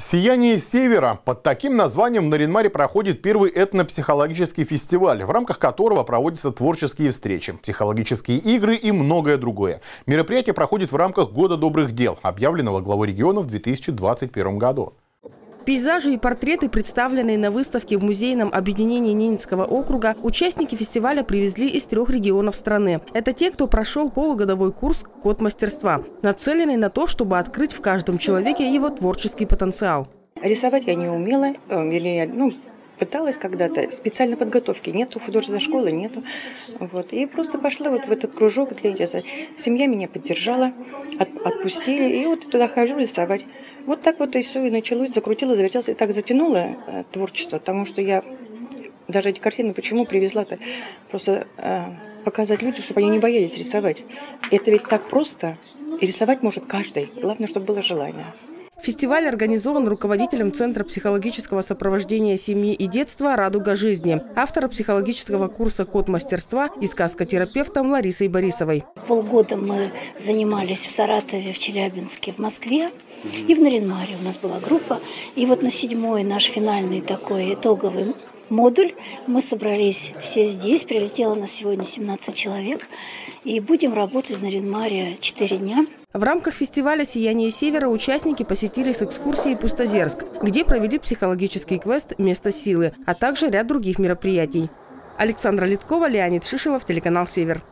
«Сияние Севера». Под таким названием в Наринмаре проходит первый этнопсихологический фестиваль, в рамках которого проводятся творческие встречи, психологические игры и многое другое. Мероприятие проходит в рамках Года добрых дел, объявленного главой региона в 2021 году. Пейзажи и портреты, представленные на выставке в музейном объединении Ненецкого округа, участники фестиваля привезли из трех регионов страны. Это те, кто прошел полугодовой курс «Код мастерства», нацеленный на то, чтобы открыть в каждом человеке его творческий потенциал. Рисовать я не умела, э, или, ну, пыталась когда-то, специальной подготовки нету, художественной школы нету. Вот. И просто пошла вот в этот кружок для интереса. Семья меня поддержала, отпустили, и вот туда хожу рисовать. Вот так вот и все, и началось, закрутило, завертелось, и так затянуло э, творчество, потому что я даже эти картины почему привезла-то? Просто э, показать людям, чтобы они не боялись рисовать. Это ведь так просто, и рисовать может каждый. Главное, чтобы было желание. Фестиваль организован руководителем Центра психологического сопровождения семьи и детства «Радуга жизни», автора психологического курса «Код мастерства» и сказкотерапевтом Ларисой Борисовой. Полгода мы занимались в Саратове, в Челябинске, в Москве и в Наринмаре у нас была группа. И вот на седьмой наш финальный такой итоговый модуль. Мы собрались все здесь, прилетело на сегодня 17 человек. И будем работать в Наринмаре 4 дня. В рамках фестиваля «Сияние Севера» участники посетили с экскурсией Пустозерск, где провели психологический квест «Место силы», а также ряд других мероприятий. Александра Литкова, Леонид Шишилов, телеканал «Север».